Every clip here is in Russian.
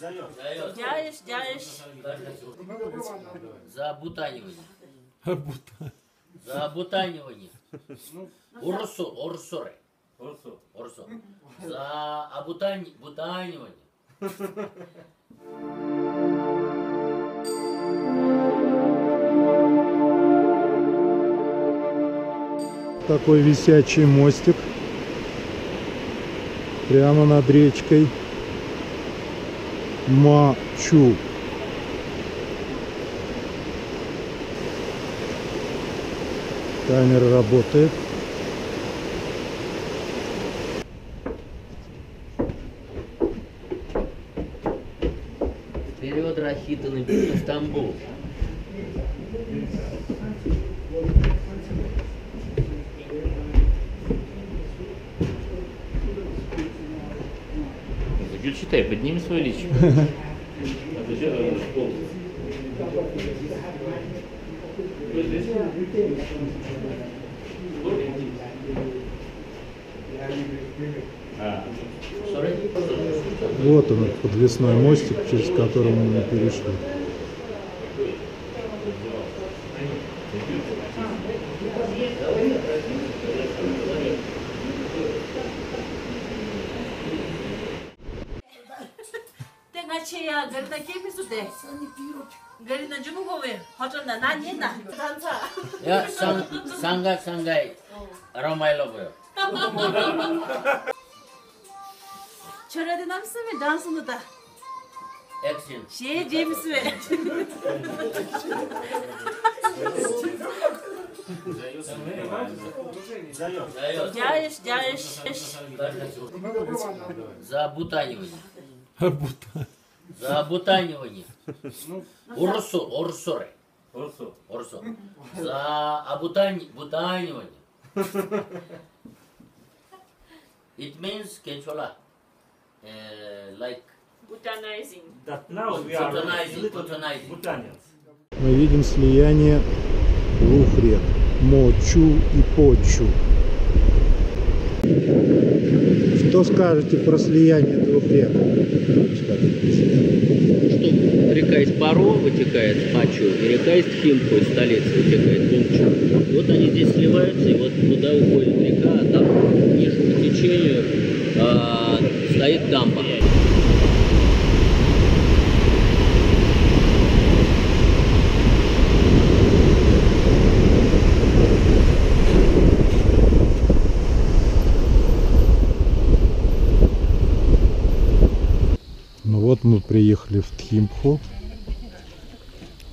Дяешь, дяешь. За обутанивание. За обутанивание. Урсу, урсуре. Урсу. За обутань, бутанивание. Такой висячий мостик. Прямо над речкой. Мачу. Таймер работает. Вперед рассчитанный Стамбул. Гюльчатай, подними свой личик. Вот он, подвесной мостик, через который мы перешли. Hotonna nani na. Tansa. Я сан, санга сангай Ромайловую. Çörede namsı ve dansını da. Экшен. Şey James ve. Дает. Дяешь, дяешь. За обутанивание. За обутанивание. Урсу, урсуре. Урсу. За обутань, бутанивание. It means Quechua. Uh, like Botanizing. That now we are Botanizing, little botanizing. Botanians. Мы видим слияние двух рек. Мочу и Почу. Что скажете про слияние двух рек? что река из Паро вытекает, Пачу, и река из Тхимпу, из столицы, вытекает, Бумчу. Вот они здесь сливаются, и вот туда уходит река, а там ниже по течению а, стоит дамба. Ну вот мы приехали в Тхимпху.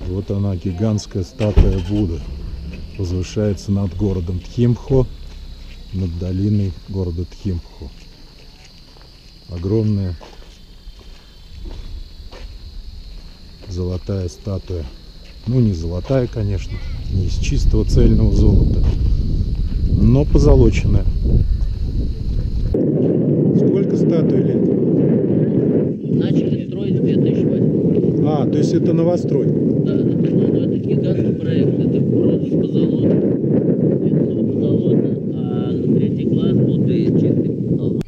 Вот она, гигантская статуя Будды. Возвышается над городом Тхимпхо, над долиной города Тхимпхо. Огромная золотая статуя. Ну, не золотая, конечно, не из чистого цельного золота, но позолоченная. Сколько статуй лет? Начали строить в 2008 А, то есть это новострой. Да, это гигантский проект, это город позолота. Лицо позолота, а третий глаз Будды чистый позолота.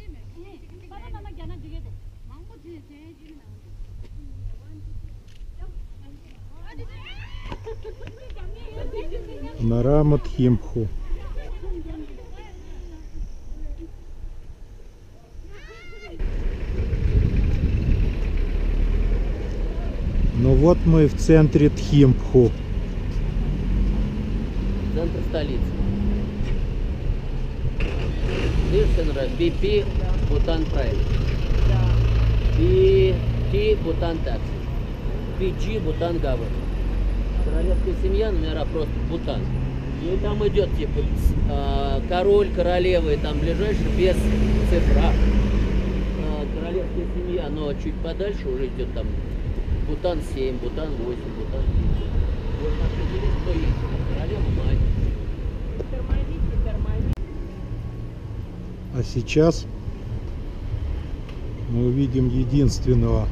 Нарама Тхимпху. Ну вот мы в центре Тхимпху. Центр столицы. Нравится. BP Бутан Private. PT Бутан Такси. PG Бутан Government. Королевская семья, номера просто Бутан. И там идет типа а, король, королева, и там ближайший без цифра. А, королевская семья, но чуть подальше уже идет там Бутан 7, Бутан 8, Бутан 10. Вот определить, кто есть. Королева мать. А сейчас мы увидим единственного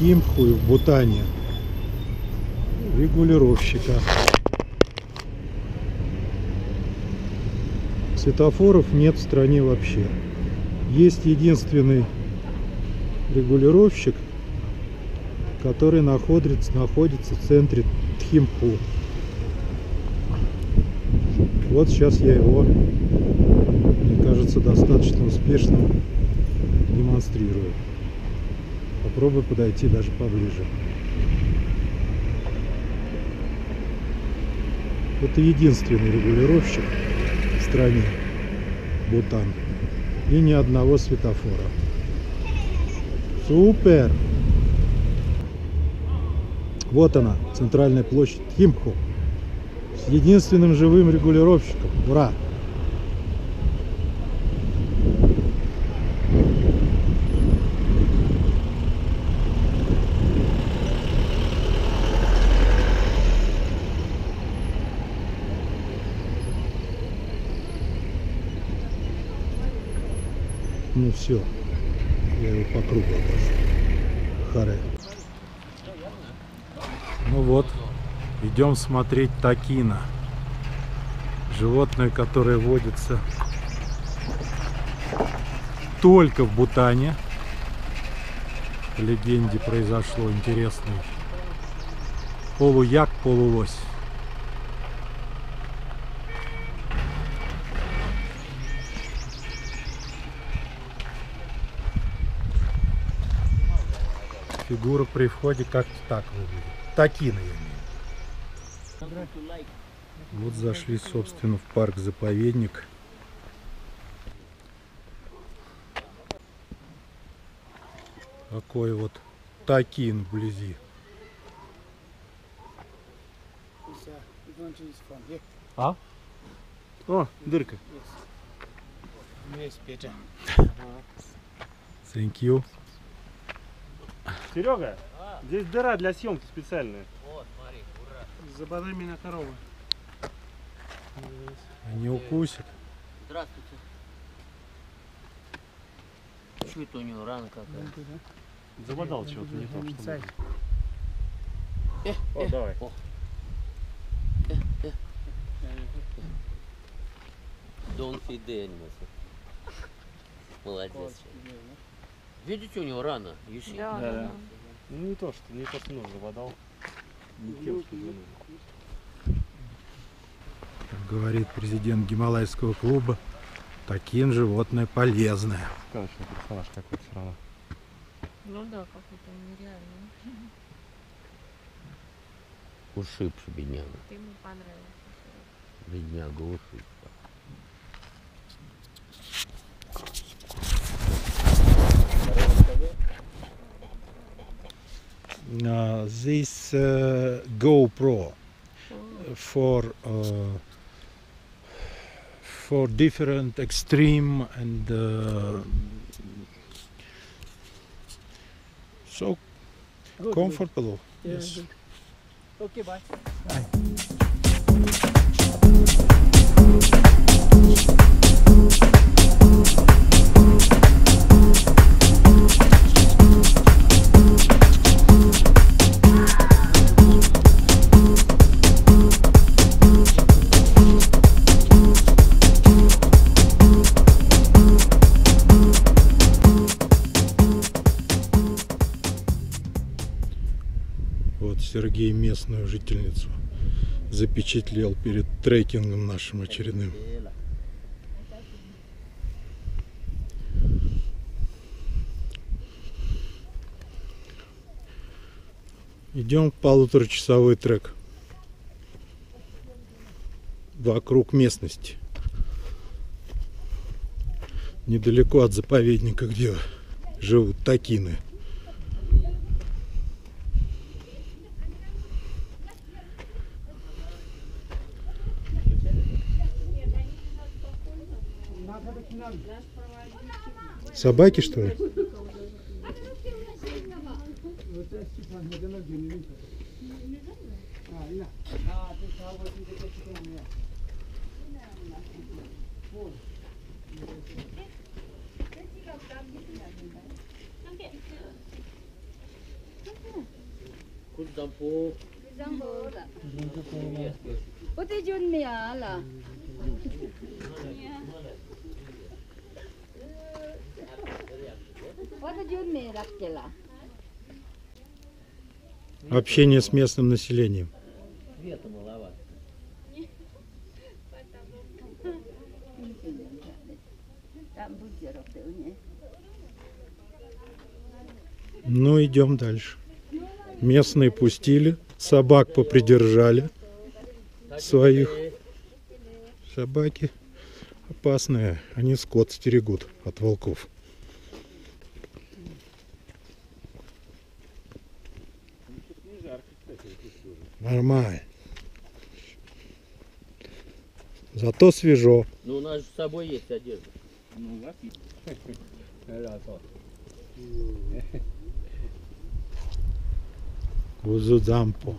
и в Бутане регулировщика. Светофоров нет в стране вообще. Есть единственный регулировщик, который находится, находится в центре Тхимпу. Вот сейчас я его, мне кажется, достаточно успешно демонстрирую. Попробую подойти даже поближе. Это единственный регулировщик в стране Бутан. И ни одного светофора. Супер! Вот она, центральная площадь Тхимпху. С единственным живым регулировщиком. Ура! Ну все, я его по кругу обошел. Харе. Вот, идем смотреть такина. Животное, которое водится только в Бутане. По легенде произошло интересный полуяк, полулось. Фигура при входе как-то так выглядит. Такина я имею. Вот зашли, собственно, в парк-заповедник. Такой вот такин вблизи. А? О, дырка. Thank you. Серега, здесь дыра для съемки специальная. Вот, смотри, ура. Забодай меня корова. Они укусят. Здравствуйте. Что это у него рана какая? Забодал чего-то не то, что нужно. О, давай. Don't feed the animals. Молодец. Видите, у него рана? See? Да, да. Ну не то, что не то, что нужно, забодал. Не тем, что нужно. Как говорит президент Гималайского клуба, такин животное полезное. Сказочный персонаж какой-то все равно. Ну да, какой-то нереальный. Ушибший бедняга. Ты ему понравился. Бедняга ушиб. Uh, this uh, GoPro for uh, for different extreme and uh, so comfortable. yes. Okay, bye. Вот местную жительницу запечатлел перед трекингом нашим очередным. Идем полуторачасовой трек вокруг местности. Недалеко от заповедника, где живут такины. Собаки, что ли? Вот идет Мирактела. Общение с местным населением. Ну, идем дальше. Местные пустили, собак попридержали своих. Собаки опасные, они скот стерегут от волков. Нормально. Зато свежо. Ну, у нас же с собой есть одежда. Ну, у вас есть. Гузудампо.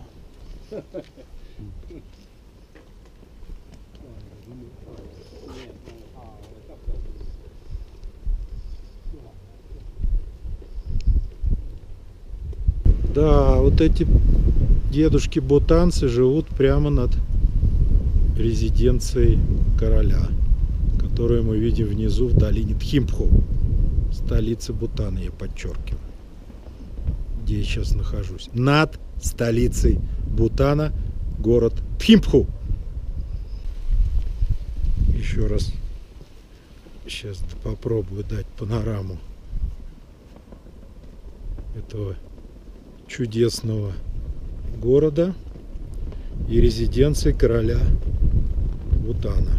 Да, вот эти дедушки-бутанцы живут прямо над резиденцией короля, которую мы видим внизу в долине Тхимпху, столица Бутана, я подчеркиваю где я сейчас нахожусь. Над столицей Бутана, город Тхимпху. Еще раз сейчас попробую дать панораму этого чудесного города и резиденции короля Бутана.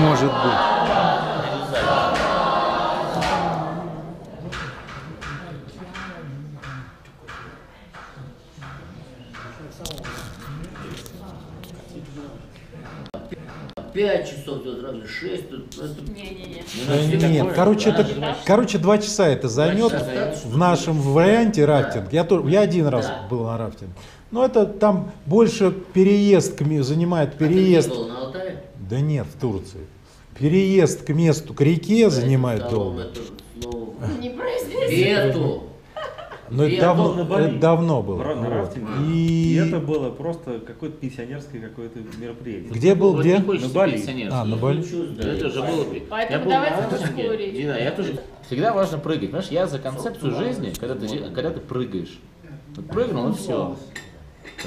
Может быть. Пять часов тут сразу, шесть тут. Не-не-не. Ну, нет, такое. короче, это, короче, два часа это займет в нашем варианте рафтинг. Я, тоже, я один раз Да. был на рафтинге. Но это там больше переезд занимает А переезд. был, на Алтае? Да нет, в Турции. Переезд к месту, к реке занимает Втором долго. это слово. Не произнеси. Вету. Но это давно, это давно было. Вот. И И это было просто какое-то пенсионерское какое-то мероприятие. где был, Вот где? На Бали. А, на Ну, Бали. ничего, да, Это же было бы. Поэтому Я был давайте мужскую речь. Дина, я тоже. Всегда важно прыгать. Понимаешь, я за концепцию жизни, когда ты, когда ты прыгаешь. Вот прыгнул, и все.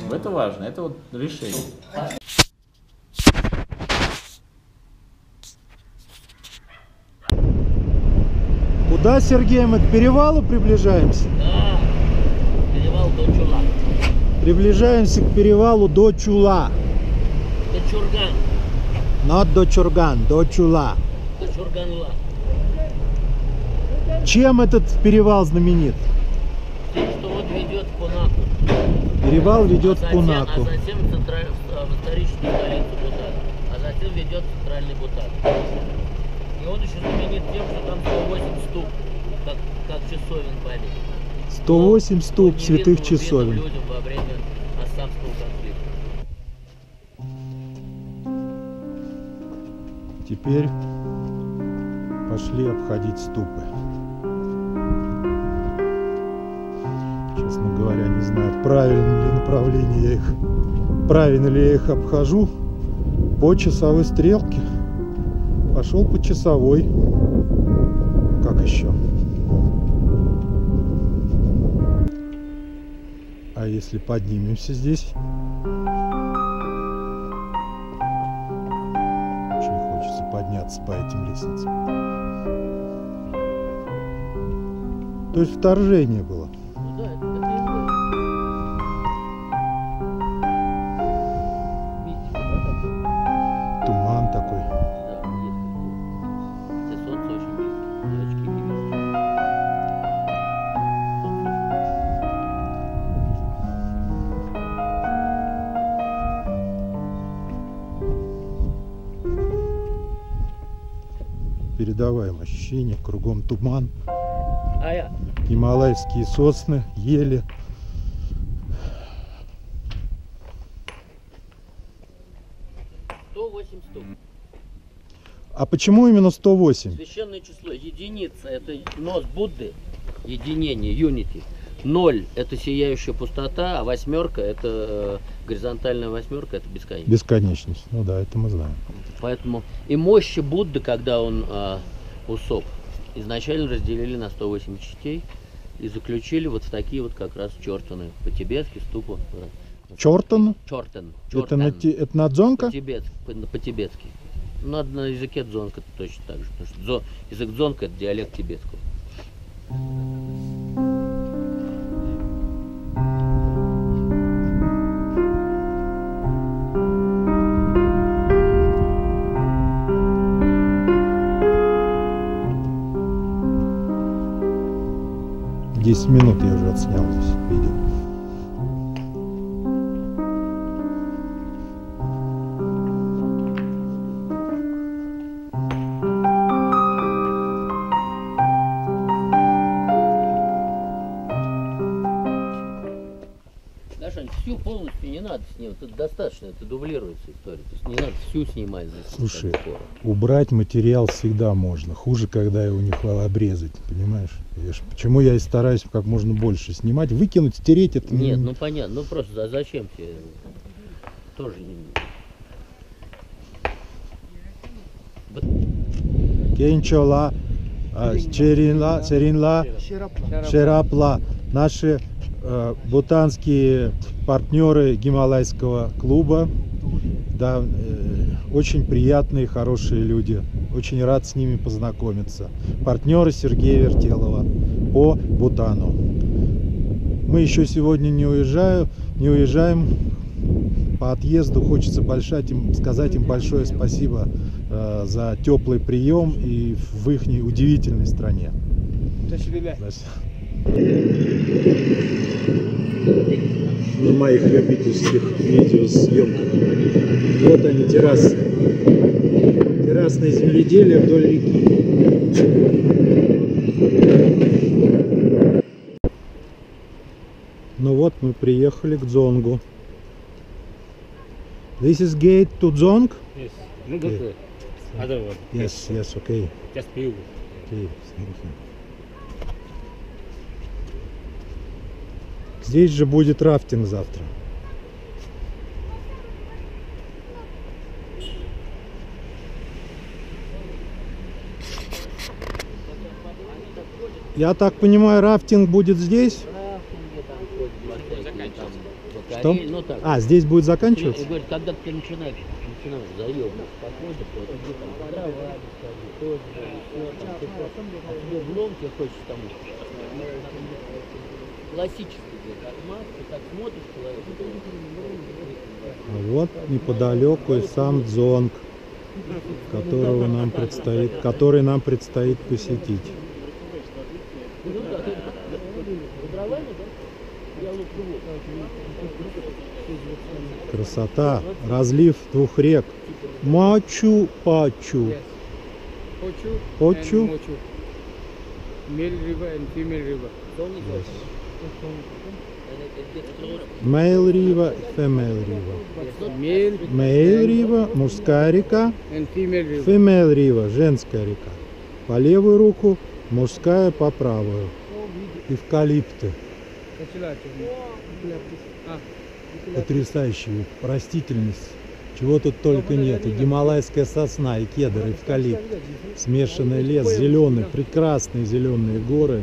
Это важно, это вот решение. Куда, Сергей, мы к перевалу приближаемся? Да. Перевал до Чула. Приближаемся к перевалу до Чула. До Чурган. Not до Чурган, до Чула. До Чурганла. Чем этот перевал знаменит? Тем, что вот ведет в Пунаку. Перевал ведет в затем, Пунаку. А затем в, центра- в- в историческую столицу Бутана. А затем ведет в центральный Бутан. И он еще знаменит тем, что там 108 ступ, как, как часовен Бали. 108 ступ святых часовен. людям во время Ассамского конфликта. Теперь пошли обходить ступы. Честно говоря, не знаю, правильно ли направление я их, правильно ли я их обхожу. По часовой стрелке. Пошел по часовой. Как еще? Если поднимемся здесь? Очень хочется подняться по этим лестницам. То есть вторжение было. Ощущение. Кругом туман, А гималайские сосны, ели. А почему именно 108? Священное число. Единица это нос Будды, единение, unity. Ноль это сияющая пустота, а восьмерка это э, горизонтальная восьмерка, это бесконечность. Бесконечность. Ну да, это мы знаем. Поэтому и мощи Будды, когда он э, усоп, изначально разделили на 108 частей и заключили вот в такие вот как раз чертаны. По-тибетски ступу. Чертан? Чертан. Это на, это на дзонка? По-тибет, по- по-тибетски. Надо на языке дзонка точно так же. Потому что дзо- язык дзонка это диалект тибетского. Десять минут я уже отснял полностью не надо снимать. Это достаточно, это дублируется история. То есть не надо всю снимать здесь. Слушай, убрать материал всегда можно. Хуже, когда его не хвала обрезать, понимаешь? Я ж- почему я и стараюсь как можно больше снимать. Выкинуть, стереть это Нет, не- ну понятно. Ну просто а зачем тебе? Тоже не... Кенчола, а, Черинла, Черинла, Шерапла. Наши бутанские партнеры Гималайского клуба. Да, э, очень приятные, хорошие люди. Очень рад с ними познакомиться. Партнеры Сергея Вертелова по Бутану. Мы еще сегодня не уезжаю, не уезжаем по отъезду. Хочется большать им, сказать им большое спасибо э, за теплый прием и в их удивительной стране. На моих любительских видеосъемках. Вот они, террасы. Террасное земледелие вдоль реки. Ну вот мы приехали к Дзонгу. This is gate to Dzong? Yes. No, Okay. the other one. Yes, yes, okay. Just view. Okay, thank you. Здесь же будет рафтинг завтра. Я так понимаю, рафтинг будет здесь? Что? Ну так. А, здесь будет заканчиваться? говорит, когда ты начинаешь, начинаешь заебывать, походишь, вот иди там сходи, тоже, все, там, ты а тебе в лом тебе хочется там, классический, говорит, ты так смотришь, человек, А Вот неподалеку и сам Дзонг, которого нам предстоит, который нам предстоит посетить. ну Красота, разлив двух рек. Мачу-Пачу. Почу. Mochu. Male river and female river. Male Female River. Male River, мужская река. female river. Женская река. По левую руку, мужская по правую. Эвкалипты. Потрясающая растительность. Чего тут только нет. И гималайская сосна, и кедр, и эвкалипт. Смешанный лес, зеленый, прекрасные зеленые горы.